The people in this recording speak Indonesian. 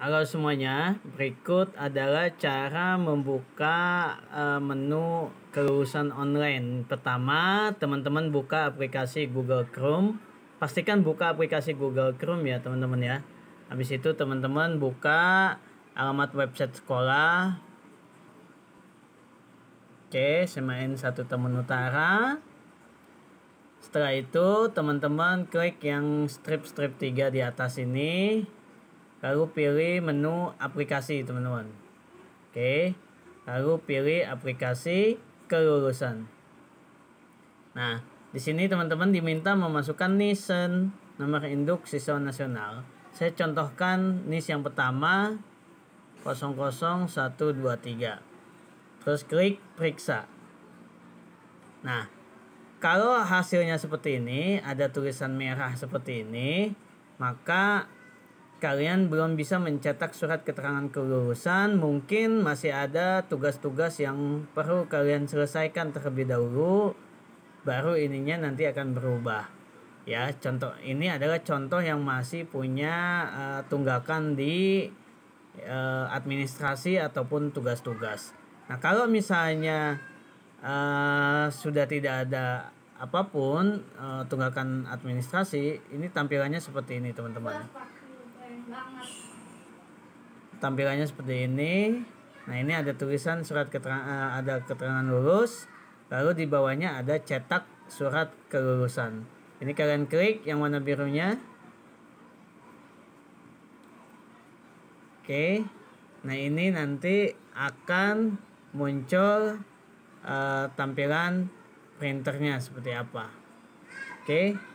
Halo semuanya, berikut adalah cara membuka uh, menu kelulusan online. Pertama, teman-teman buka aplikasi Google Chrome. Pastikan buka aplikasi Google Chrome ya, teman-teman ya. Habis itu teman-teman buka alamat website sekolah. Oke, semain satu teman utara. Setelah itu, teman-teman klik yang strip-strip 3 di atas ini lalu pilih menu aplikasi teman-teman. Oke. Lalu pilih aplikasi kelulusan. Nah di sini teman-teman diminta memasukkan NISN nomor induk siswa nasional. Saya contohkan NIS yang pertama 00123 terus klik periksa. Nah kalau hasilnya seperti ini ada tulisan merah seperti ini maka kalian belum bisa mencetak surat keterangan kelulusan, mungkin masih ada tugas-tugas yang perlu kalian selesaikan terlebih dahulu, baru ininya nanti akan berubah. Ya, contoh ini adalah contoh yang masih punya uh, tunggakan di uh, administrasi ataupun tugas-tugas. Nah, kalau misalnya uh, sudah tidak ada apa pun uh, tunggakan administrasi, ini tampilannya seperti ini, teman-teman tampilannya seperti ini. Nah ini ada tulisan surat keterangan eh, ada keterangan lulus lalu di bawahnya ada cetak surat kelulusan. Ini kalian klik yang warna birunya. Oke. Nah ini nanti akan muncul uh, tampilan printernya seperti apa. Oke